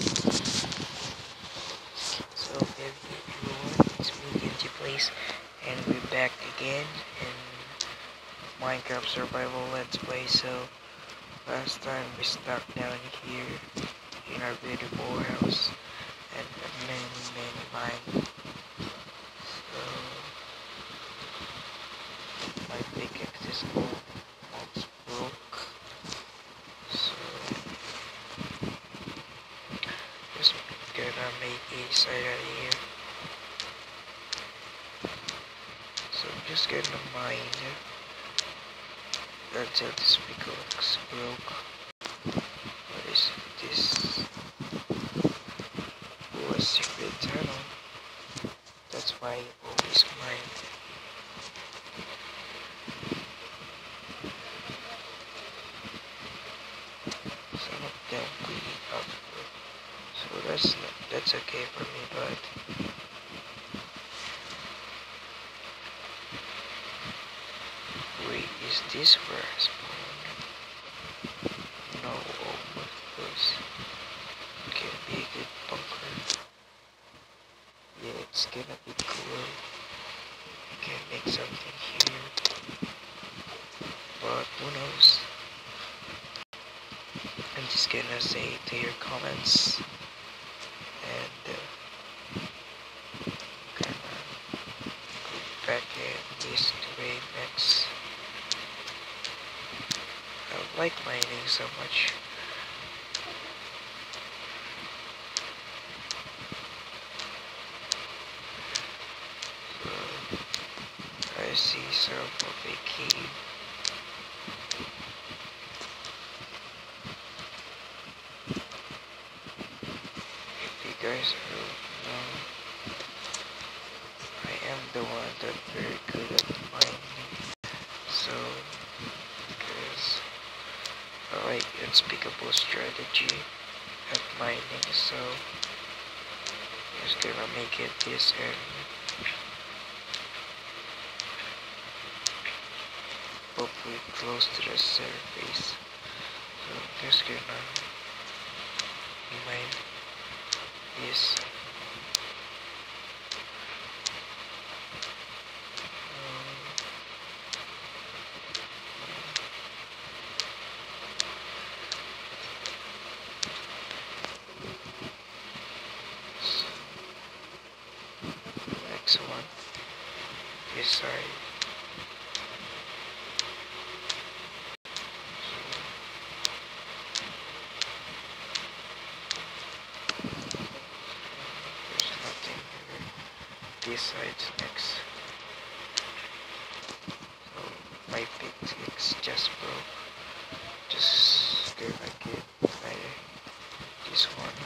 So everyone, it's me Genji Place and we're back again in Minecraft Survival Let's Play. So last time we stuck down here in our beautiful house and many many mine. So my pickaxe is almost broke. So just make side out of here. So I'm just gonna mine until this pickaxe broke. What is this? Oh, a secret tunnel. That's why I always mine. Some of them really up. So that's not, that's okay for me, but wait, is this where I spawned? No, oh my gosh. Can be a good bunker. Yeah, it's gonna be cool. We can make something here. But who knows? I'm just gonna say to your comments and uh, gonna go back and next. I like mining so much. Uh, I see some of a cave. If you guys don't know, I am the one that very good at mining. So, because I like unspeakable strategy at mining, so just gonna make it this and hopefully close to the surface. So just gonna mine this. Um, so, Next one. This side. There's nothing here. This side's next. So my pickaxe just broke. Just gonna get this one.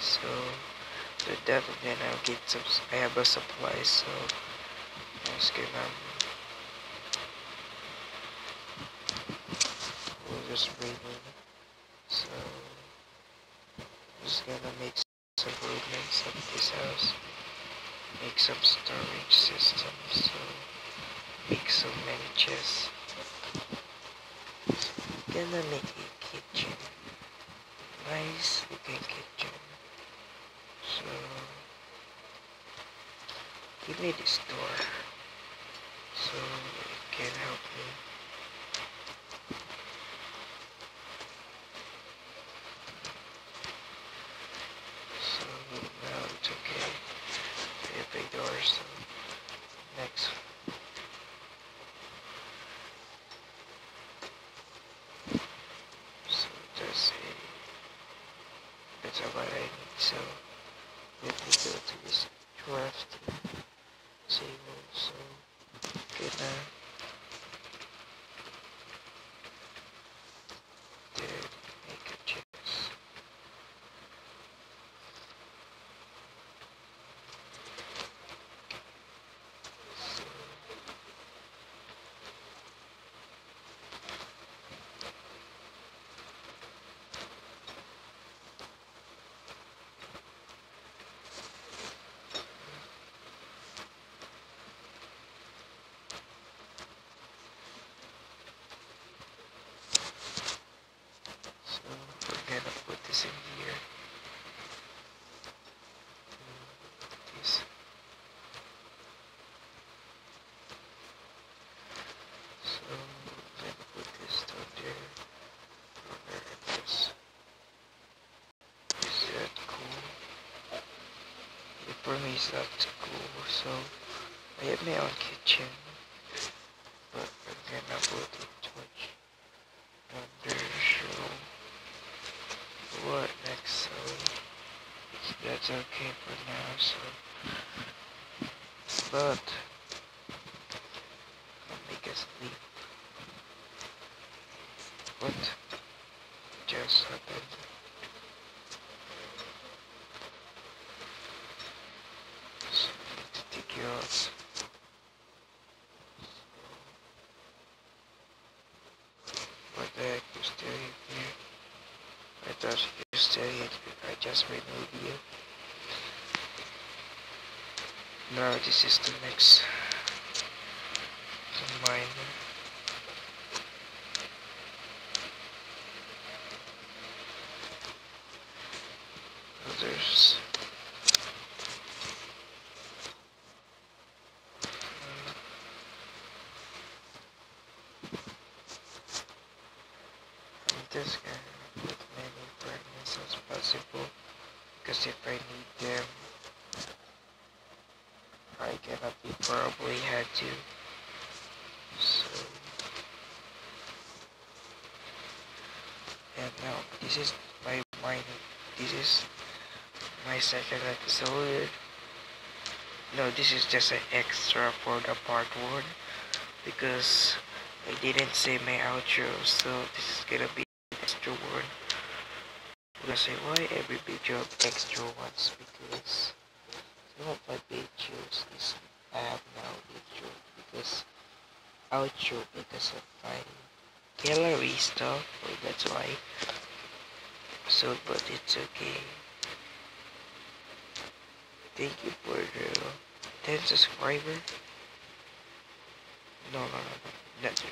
So that then I'll get some I have a supply so I'm just gonna we'll just in so I'm just gonna make some improvements of this house. Make some storage systems so make so many chests. Gonna make a kitchen. Nice looking kitchen so give me this door so it can help me. So now it's okay. We have a door so next so that's a that's all what I need so let me go to this crafting table so gonna is in here. Mm, This. So let me put this down there. Over this. Is that cool? Me, it's not cool. So I have my own kitchen, but I'm gonna put it much under show. What next? So that's okay for now. So, but I'll make. What just happened? So, I need to take you out. What the heck? You still here? I thought you still here. I just removed you. Now this is the next mine. Others. I'm just gonna put many fragments as possible if I need them. I gonna be probably had to. So and now this is my my this is my second episode. No this is just an extra for the part one because I didn't say my outro so this is gonna be extra one gonna say why every video have extra ones because some of my videos is I have now intro because outro because of my gallery stuff so that's why so but it's okay. Thank you for the 10 subscriber. No no no no not the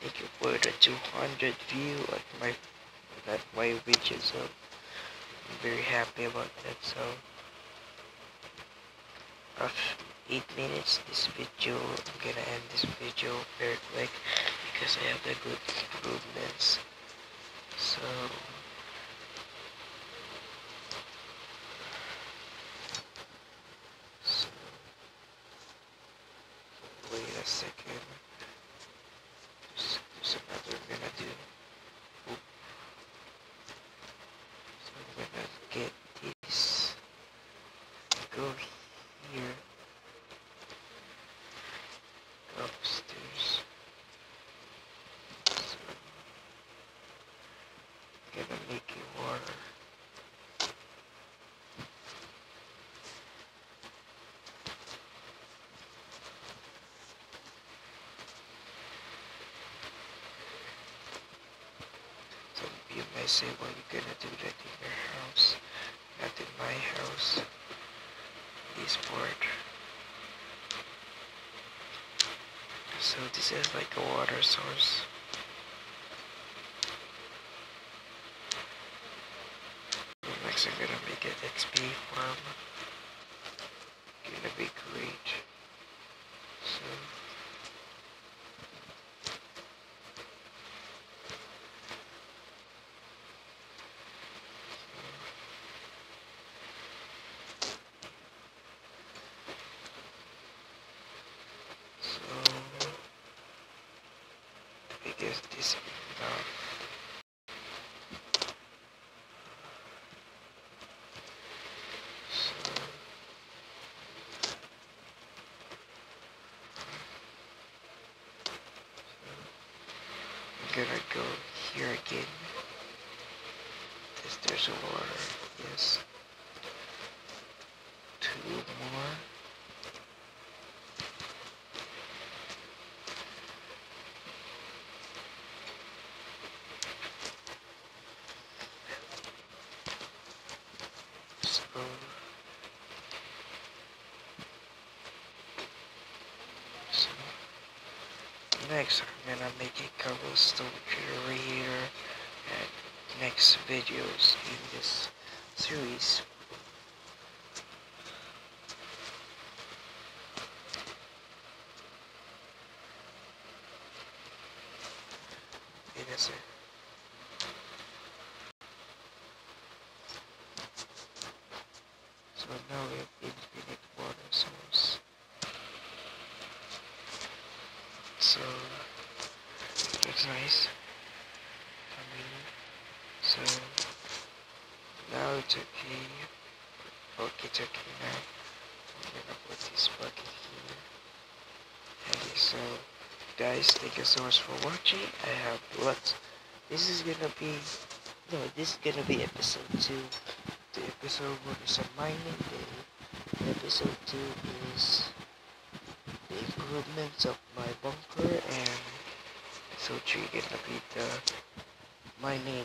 thank you for the 200 view of my at my video so I'm very happy about that so. After 8 minutes this video I'm gonna end this video very quick because I have the good improvements. So wait a second there's, there's another I'm gonna do Oop. so I'm gonna get this go here go upstairs so gonna make it water some may say well you gonna do that in your house? Not in my house. This part so this is like a water source. Next I'm gonna make an XP farm gonna be great so So I guess this is enough. So gonna go here again. Yes, there's water. Yes. Two more. So So next I'm gonna make a cobblestone generator and next videos in this series. Okay, that's it. So now we have infinite water source. So nice. So now it's okay. Okay, it's okay now. I'm gonna put this bucket here. Okay, so guys, thank you so much for watching. I have lots. This is gonna be no, this is gonna be episode two. The episode one is a mining day. Episode two is the improvements of my bunker and three gonna be the mining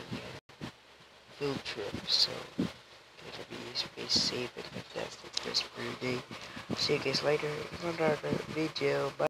field trip. So gonna be space safe and for this per day. See you guys later in another video. Bye.